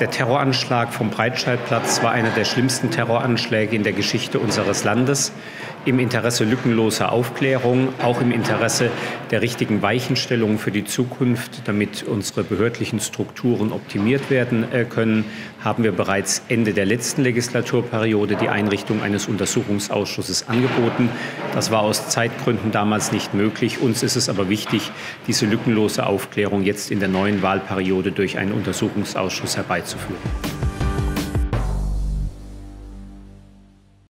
Der Terroranschlag vom Breitscheidplatz war einer der schlimmsten Terroranschläge in der Geschichte unseres Landes. Im Interesse lückenloser Aufklärung, auch im Interesse der richtigen Weichenstellung für die Zukunft, damit unsere behördlichen Strukturen optimiert werden äh, können, haben wir bereits Ende der letzten Legislaturperiode die Einrichtung eines Untersuchungsausschusses angeboten. Das war aus Zeitgründen damals nicht möglich. Uns ist es aber wichtig, diese lückenlose Aufklärung jetzt in der neuen Wahlperiode durch einen Untersuchungsausschuss herbeizuführen. fortzuführen.